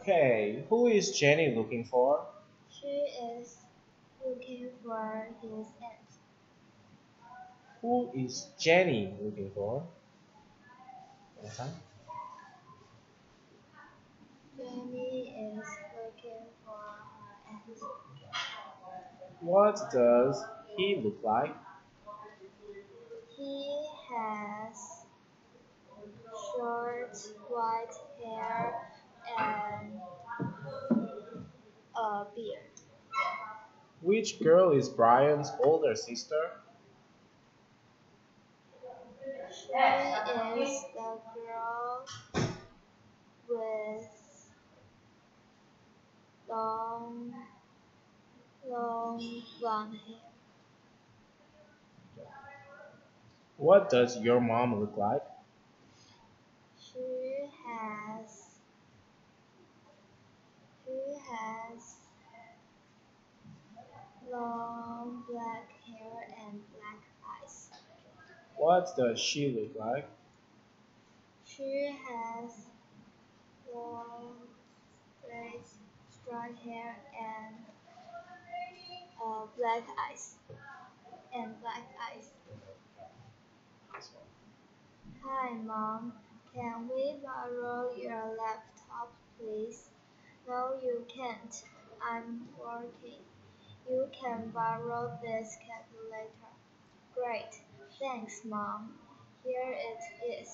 Okay, who is Jenny looking for? She is looking for his aunt. Who is Jenny looking for? Uh-huh. Jenny is looking for her aunt. What does he look like? He has a beard. Which girl is Brian's older sister? She is the girl with long, long blonde hair. What does your mom look like? She has she has long black hair and black eyes. What does she look like? She has long straight straight hair and uh, black eyes and black eyes. Hi mom, can we borrow your laptop please? No you can't. I'm working. You can borrow this calculator. Great. Thanks mom. Here it is.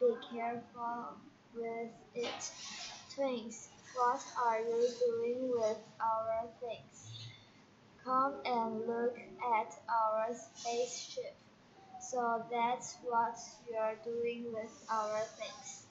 Be careful with it. Twins, what are you doing with our things? Come and look at our spaceship. So that's what you're doing with our things.